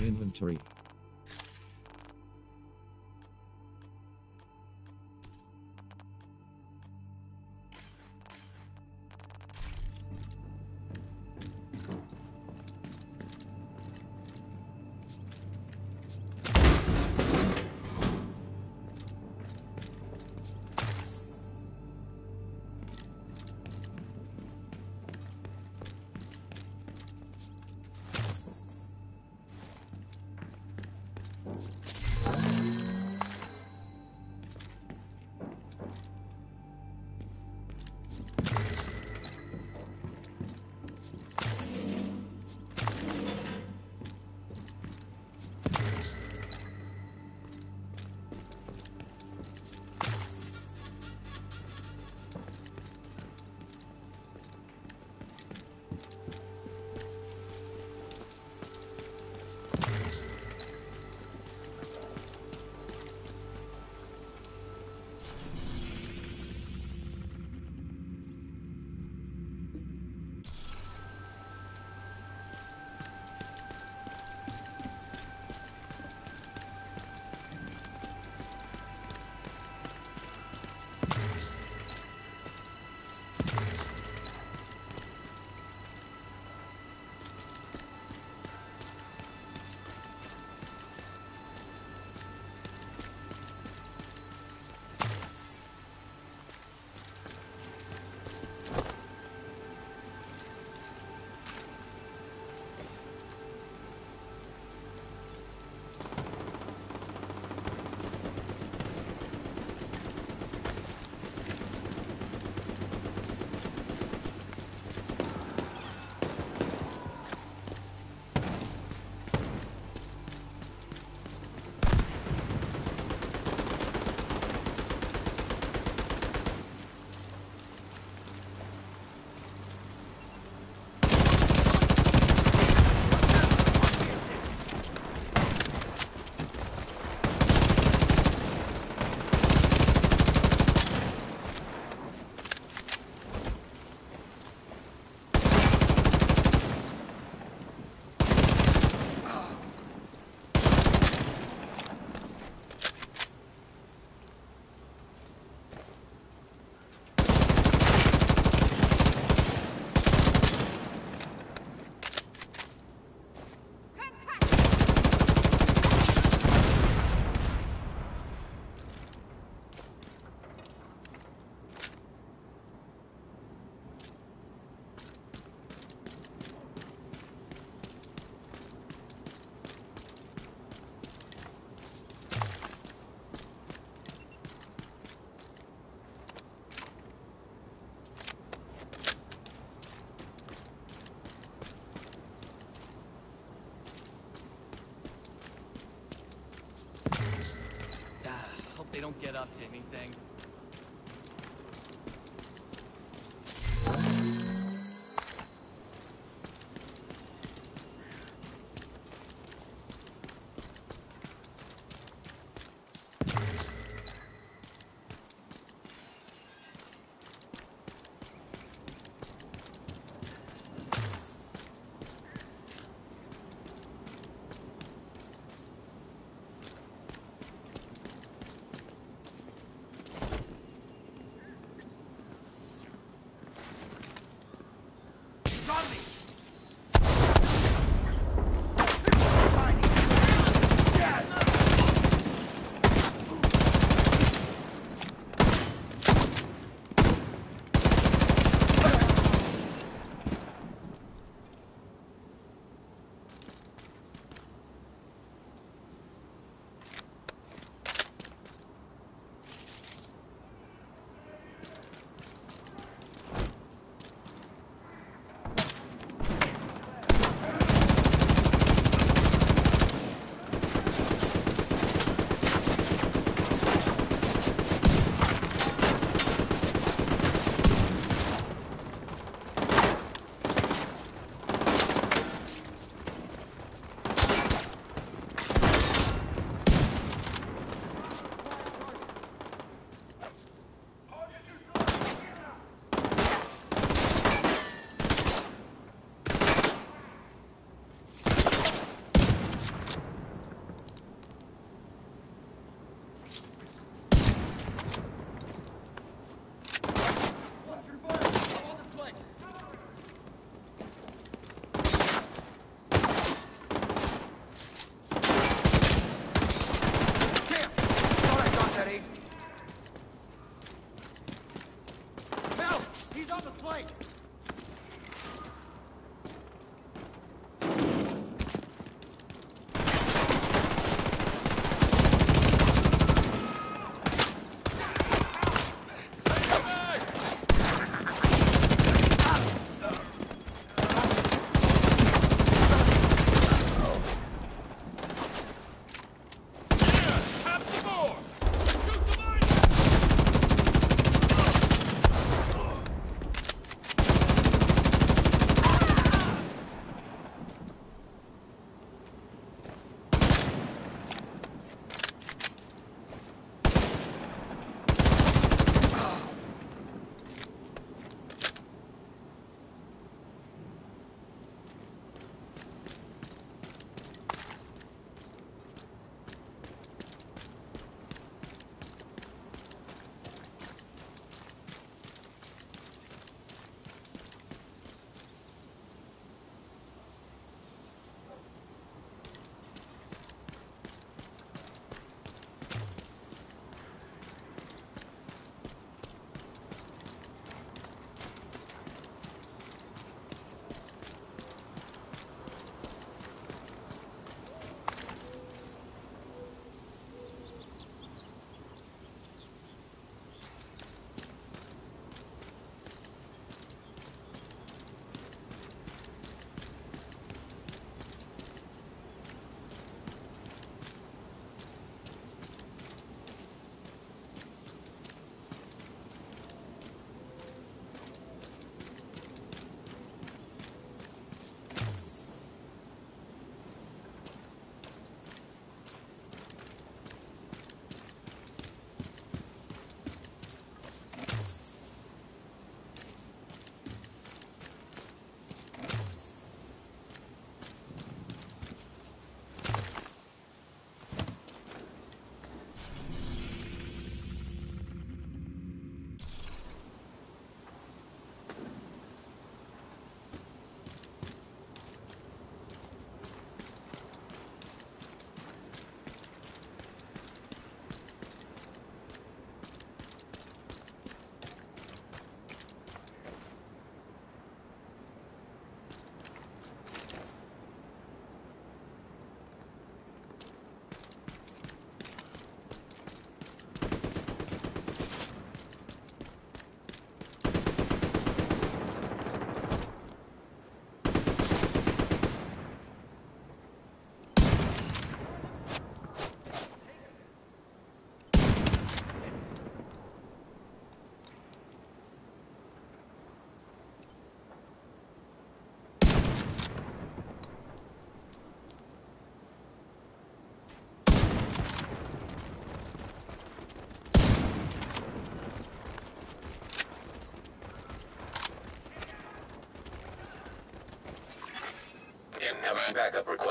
Inventory.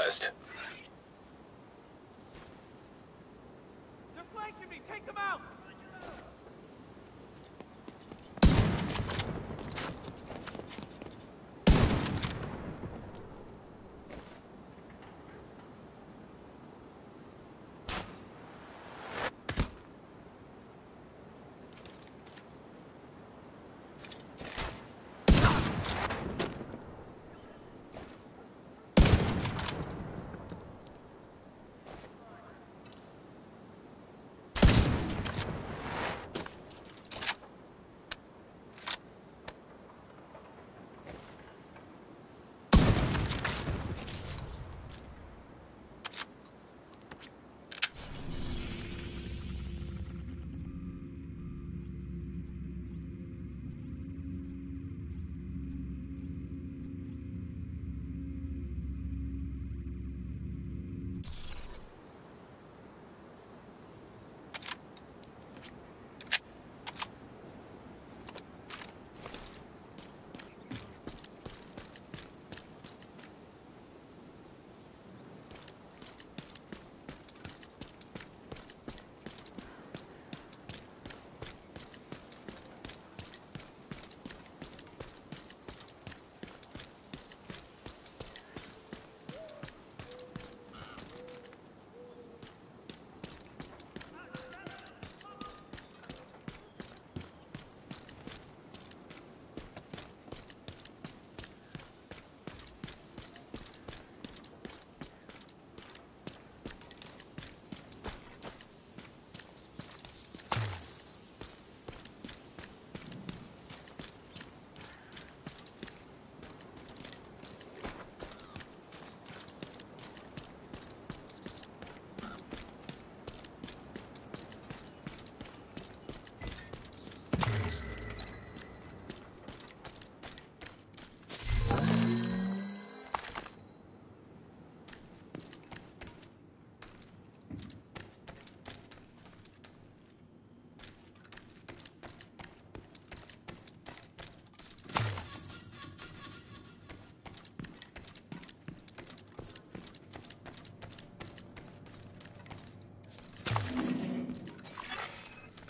podcast.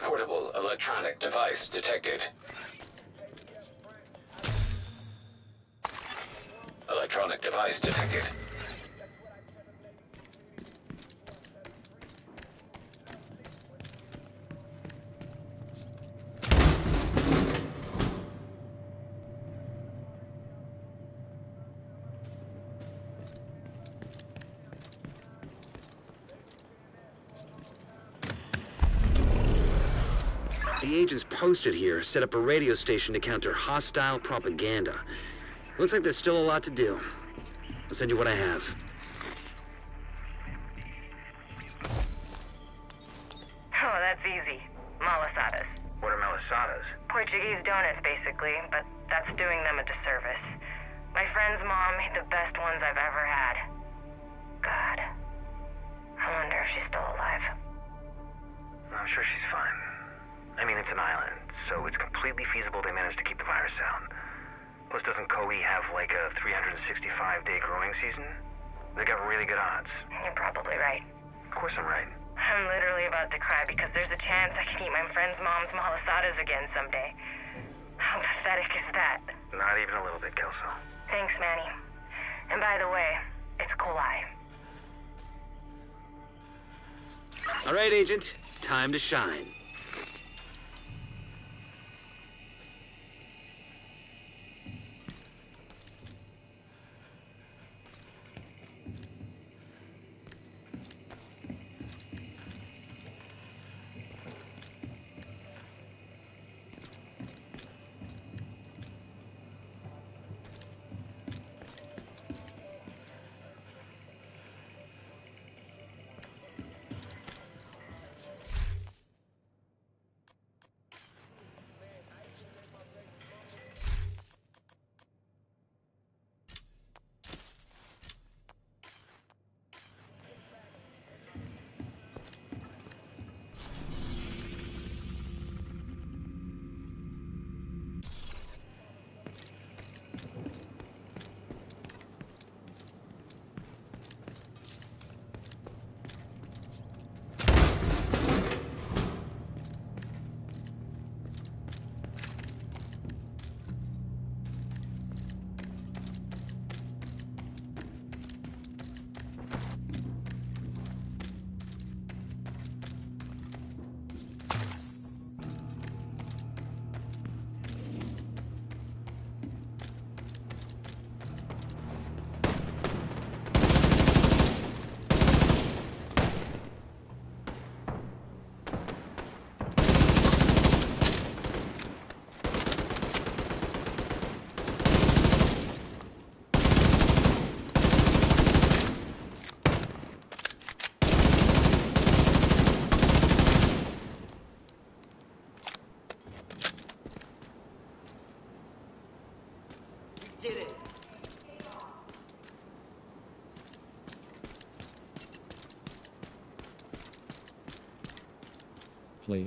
Electronic device detected. Electronic device detected. The agents posted here set up a radio station to counter hostile propaganda. Looks like there's still a lot to do. I'll send you what I have. Oh, that's easy. Malasadas. What are malasadas? Portuguese donuts, basically, but that's doing them a disservice. My friend's mom made the best ones I've ever had. God. I wonder if she's still alive. I'm sure she's fine. I mean, it's an island, so it's completely feasible they managed to keep the virus out. Plus, doesn't Koei have like a 365-day growing season? They got really good odds. You're probably right. Of course I'm right. I'm literally about to cry because there's a chance I can eat my friend's mom's malasadas again someday. How pathetic is that? Not even a little bit, Kelso. Thanks, Manny. And by the way, it's Kolai. All right, Agent. Time to shine.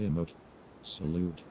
Emote. Salute.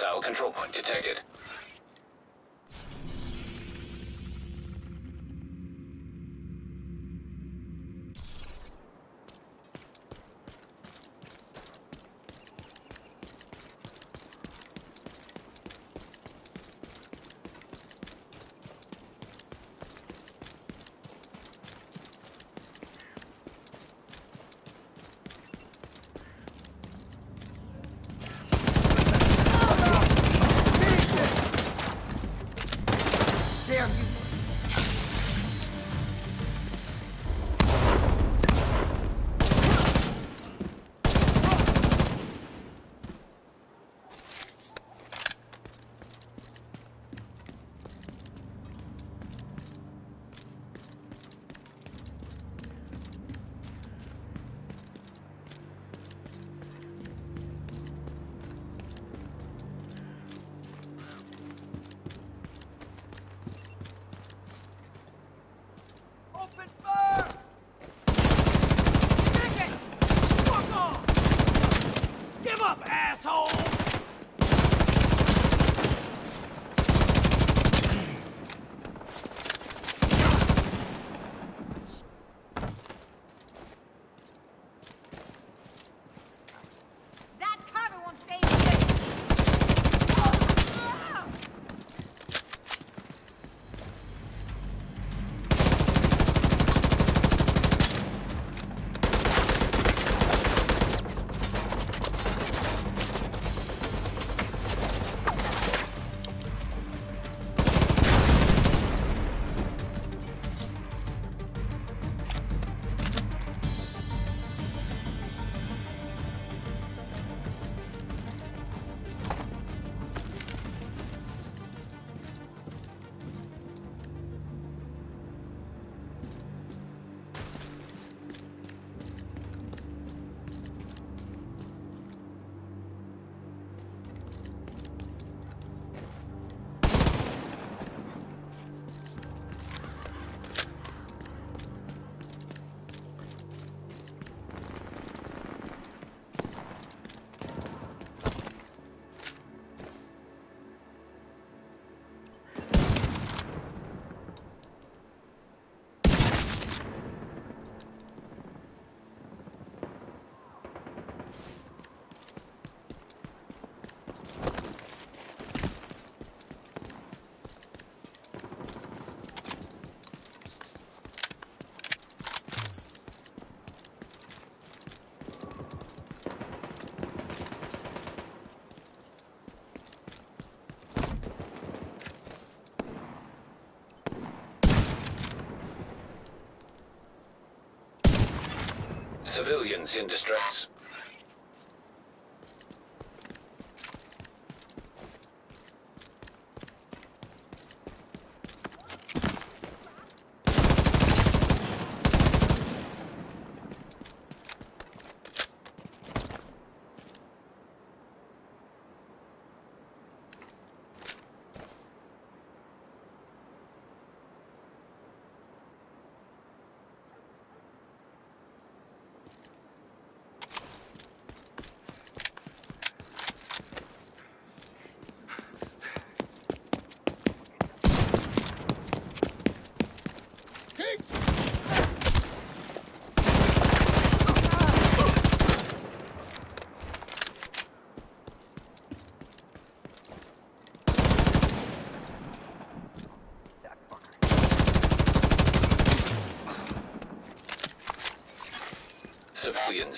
Hostile control point detected. In distress.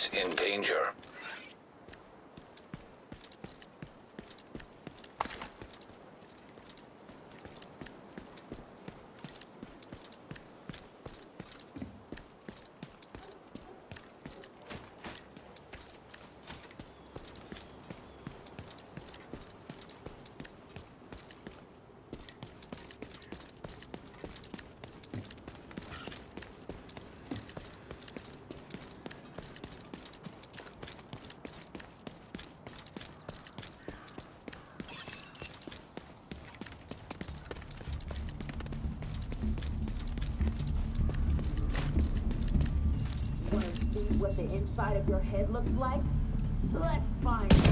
Civilians in danger. Want to see what the inside of your head looks like? Let's find out.